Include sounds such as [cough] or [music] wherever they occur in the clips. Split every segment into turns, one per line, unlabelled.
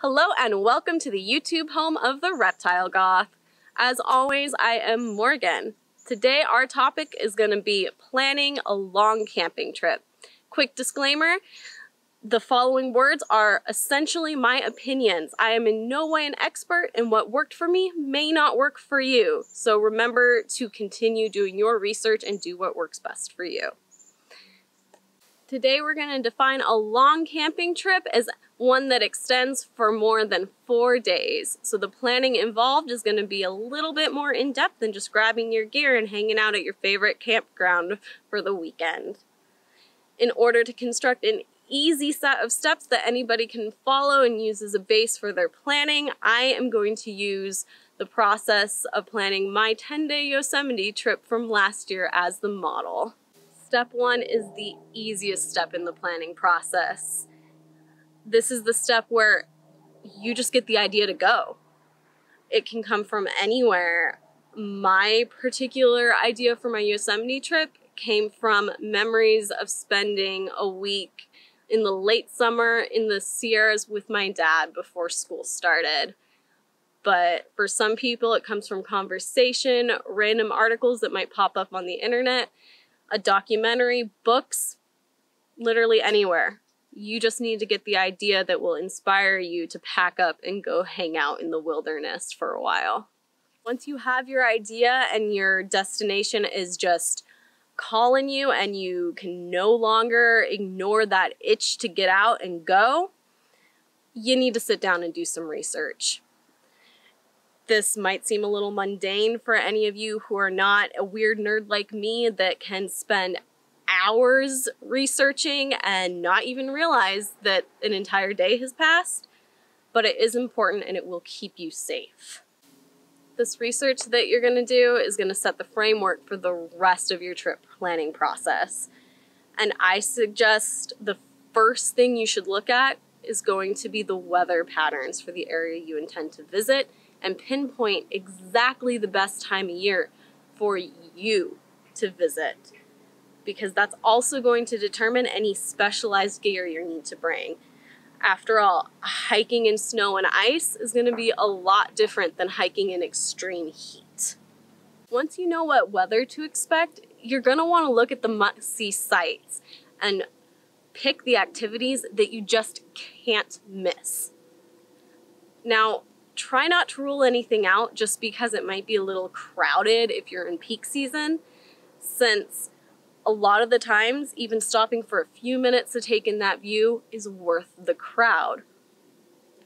Hello and welcome to the YouTube home of the Reptile Goth. As always, I am Morgan. Today our topic is going to be planning a long camping trip. Quick disclaimer, the following words are essentially my opinions. I am in no way an expert and what worked for me may not work for you. So remember to continue doing your research and do what works best for you. Today we're going to define a long camping trip as one that extends for more than four days. So the planning involved is going to be a little bit more in-depth than just grabbing your gear and hanging out at your favorite campground for the weekend. In order to construct an easy set of steps that anybody can follow and use as a base for their planning, I am going to use the process of planning my 10-day Yosemite trip from last year as the model. Step one is the easiest step in the planning process. This is the step where you just get the idea to go. It can come from anywhere. My particular idea for my Yosemite trip came from memories of spending a week in the late summer in the Sierras with my dad before school started. But for some people, it comes from conversation, random articles that might pop up on the internet, a documentary, books, literally anywhere. You just need to get the idea that will inspire you to pack up and go hang out in the wilderness for a while. Once you have your idea and your destination is just calling you and you can no longer ignore that itch to get out and go, you need to sit down and do some research. This might seem a little mundane for any of you who are not a weird nerd like me that can spend hours researching and not even realize that an entire day has passed, but it is important and it will keep you safe. This research that you're going to do is going to set the framework for the rest of your trip planning process. And I suggest the first thing you should look at is going to be the weather patterns for the area you intend to visit and pinpoint exactly the best time of year for you to visit because that's also going to determine any specialized gear you need to bring. After all, hiking in snow and ice is going to be a lot different than hiking in extreme heat. Once you know what weather to expect, you're going to want to look at the must-see sites and pick the activities that you just can't miss. Now, try not to rule anything out just because it might be a little crowded if you're in peak season, since a lot of the times, even stopping for a few minutes to take in that view is worth the crowd.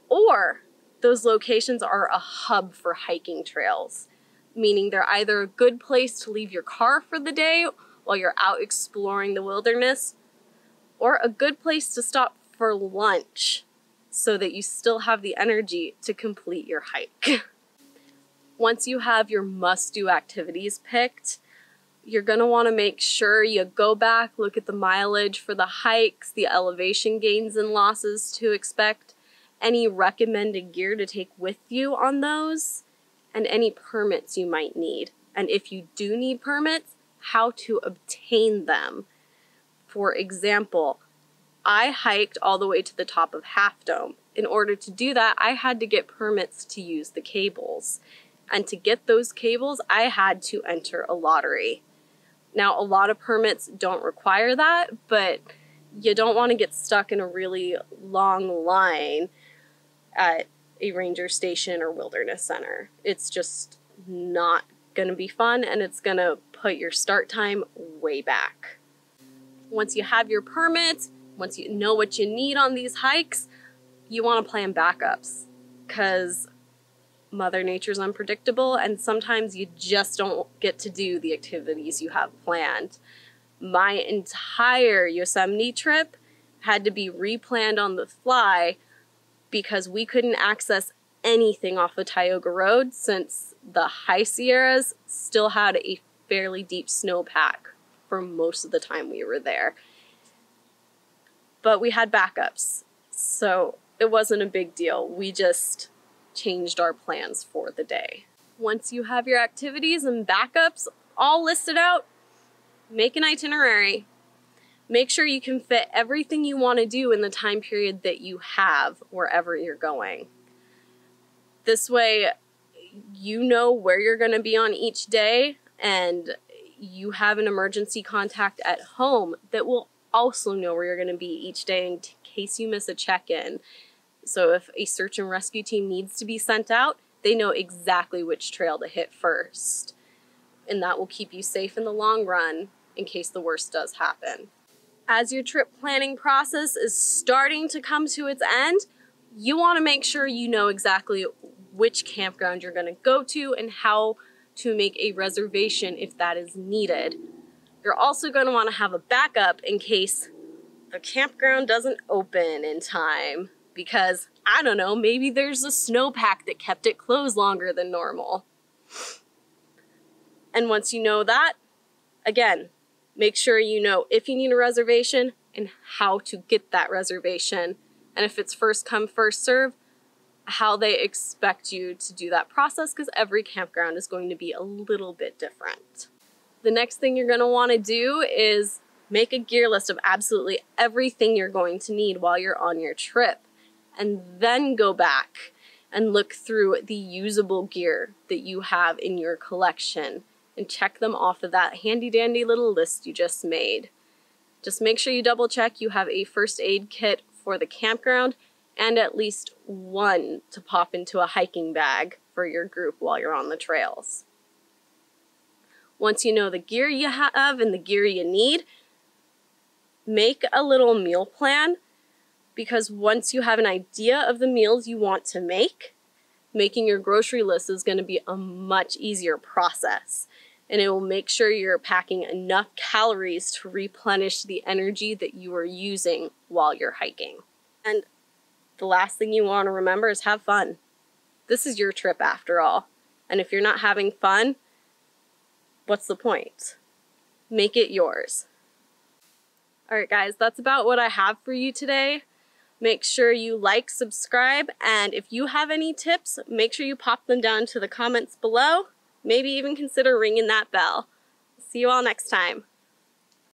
Or those locations are a hub for hiking trails, meaning they're either a good place to leave your car for the day while you're out exploring the wilderness, or a good place to stop for lunch so that you still have the energy to complete your hike. [laughs] Once you have your must-do activities picked, you're want to make sure you go back, look at the mileage for the hikes, the elevation gains and losses to expect, any recommended gear to take with you on those, and any permits you might need. And if you do need permits, how to obtain them. For example, I hiked all the way to the top of Half Dome. In order to do that, I had to get permits to use the cables. And to get those cables, I had to enter a lottery. Now, a lot of permits don't require that, but you don't want to get stuck in a really long line at a ranger station or wilderness center. It's just not going to be fun and it's going to put your start time way back. Once you have your permits, once you know what you need on these hikes, you want to plan backups because Mother Nature's unpredictable and sometimes you just don't get to do the activities you have planned. My entire Yosemite trip had to be replanned on the fly because we couldn't access anything off the Tioga Road since the high Sierras still had a fairly deep snowpack for most of the time we were there. But we had backups, so it wasn't a big deal. We just changed our plans for the day. Once you have your activities and backups all listed out, make an itinerary. make sure you can fit everything you want to do in the time period that you have wherever you're going. This way, you know where you're going to be on each day and you have an emergency contact at home that will also know where you're going to be each day in case you miss a check in. So if a search and rescue team needs to be sent out, they know exactly which trail to hit first. And that will keep you safe in the long run in case the worst does happen. As your trip planning process is starting to come to its end, you want to make sure you know exactly which campground you're going to go to and how to make a reservation if that is needed. You're also going to want to have a backup in case the campground doesn't open in time because, I don't know, maybe there's a snowpack that kept it closed longer than normal. And once you know that, again, make sure you know if you need a reservation and how to get that reservation. And if it's first come, first serve, how they expect you to do that process because every campground is going to be a little bit different. The next thing you're going to want to do is make a gear list of absolutely everything you're going to need while you're on your trip and then go back and look through the usable gear that you have in your collection and check them off of that handy dandy little list you just made. Just make sure you double check you have a first aid kit for the campground and at least one to pop into a hiking bag for your group while you're on the trails. Once you know the gear you have and the gear you need, make a little meal plan because once you have an idea of the meals you want to make, making your grocery list is going to be a much easier process. And it will make sure you're packing enough calories to replenish the energy that you are using while you're hiking. And the last thing you want to remember is have fun. This is your trip after all. And if you're not having fun, what's the point? Make it yours. All right, guys, that's about what I have for you today. Make sure you like, subscribe, and if you have any tips, make sure you pop them down to the comments below. Maybe even consider ringing that bell. See you all next time.